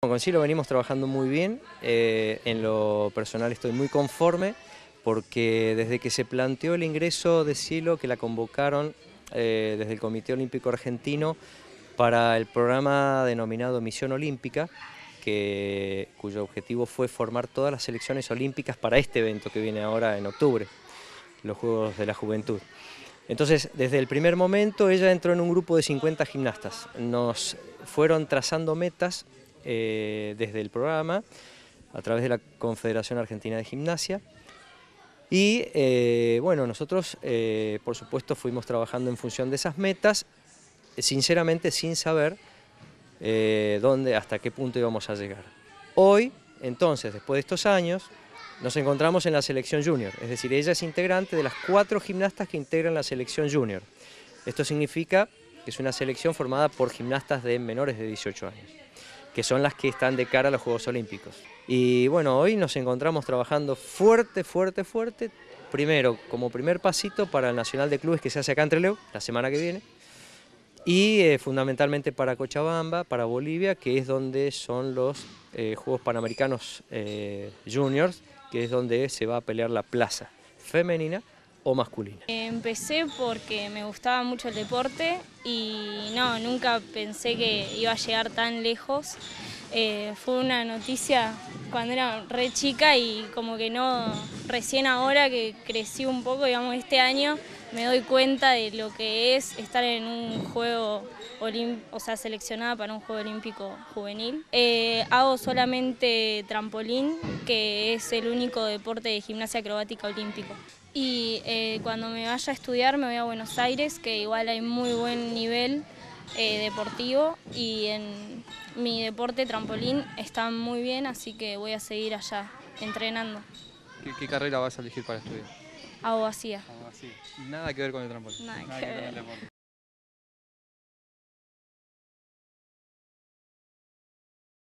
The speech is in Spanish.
Con Silo venimos trabajando muy bien, eh, en lo personal estoy muy conforme porque desde que se planteó el ingreso de Silo, que la convocaron eh, desde el Comité Olímpico Argentino para el programa denominado Misión Olímpica, que, cuyo objetivo fue formar todas las selecciones olímpicas para este evento que viene ahora en octubre, los Juegos de la Juventud. Entonces, desde el primer momento ella entró en un grupo de 50 gimnastas. Nos fueron trazando metas eh, desde el programa, a través de la Confederación Argentina de Gimnasia. Y eh, bueno, nosotros eh, por supuesto fuimos trabajando en función de esas metas, sinceramente sin saber dónde, hasta qué punto íbamos a llegar. Hoy, entonces, después de estos años, nos encontramos en la selección junior, es decir, ella es integrante de las cuatro gimnastas que integran la selección junior. Esto significa que es una selección formada por gimnastas de menores de 18 años que son las que están de cara a los Juegos Olímpicos. Y bueno, hoy nos encontramos trabajando fuerte, fuerte, fuerte, primero como primer pasito para el Nacional de Clubes que se hace acá en Trelew, la semana que viene, y eh, fundamentalmente para Cochabamba, para Bolivia, que es donde son los eh, Juegos Panamericanos eh, Juniors, que es donde se va a pelear la plaza femenina o masculina? Empecé porque me gustaba mucho el deporte y no, nunca pensé que iba a llegar tan lejos. Eh, fue una noticia cuando era re chica y como que no, recién ahora que crecí un poco, digamos este año, me doy cuenta de lo que es estar en un juego, o sea, seleccionada para un juego olímpico juvenil. Eh, hago solamente trampolín, que es el único deporte de gimnasia acrobática olímpico. Y eh, cuando me vaya a estudiar me voy a Buenos Aires, que igual hay muy buen nivel eh, deportivo y en mi deporte trampolín está muy bien, así que voy a seguir allá entrenando. ¿Qué, carrera vas a elegir para estudiar? Abogacía. Nada que ver con el trampolín. Nada, que ver.